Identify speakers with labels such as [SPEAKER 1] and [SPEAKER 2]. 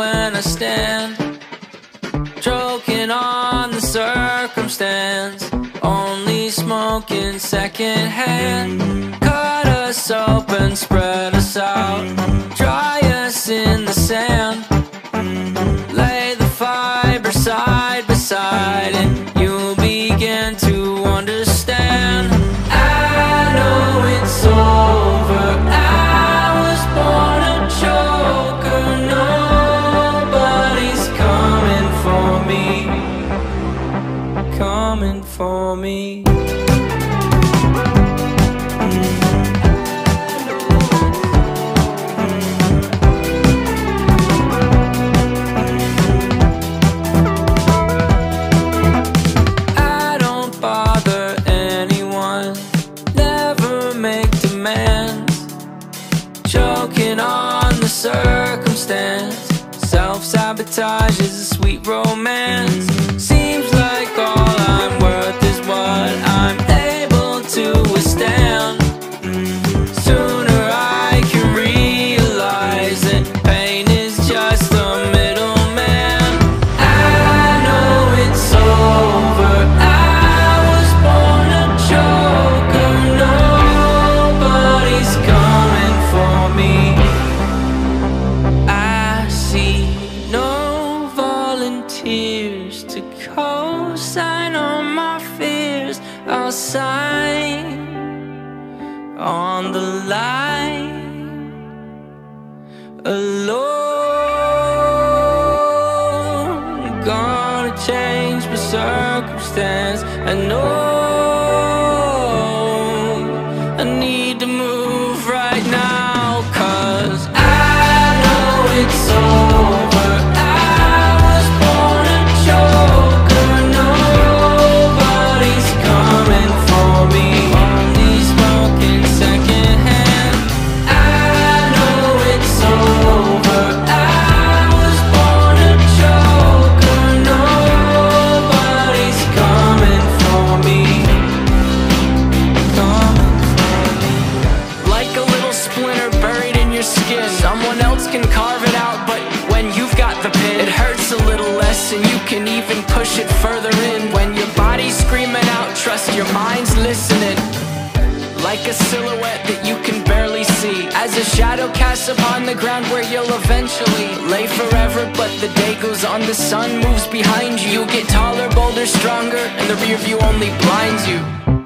[SPEAKER 1] I stand Choking on the circumstance. Only smoking secondhand Cut us open, spread us out. Dry us in the sand. Lay the fiber side by side And you'll begin to Coming for me mm. I don't bother anyone, never make demands. Choking on the circumstance, self sabotage is a sweet romance. Seems like I'll sign on the line alone. Gonna change my circumstance. I know
[SPEAKER 2] skin. Someone else can carve it out, but when you've got the pin, it hurts a little less, and you can even push it further in. When your body's screaming out, trust your mind's listening. Like a silhouette that you can barely see. As a shadow casts upon the ground where you'll eventually lay forever. But the day goes on, the sun moves behind you. You get taller, bolder, stronger, and the rear view only blinds you.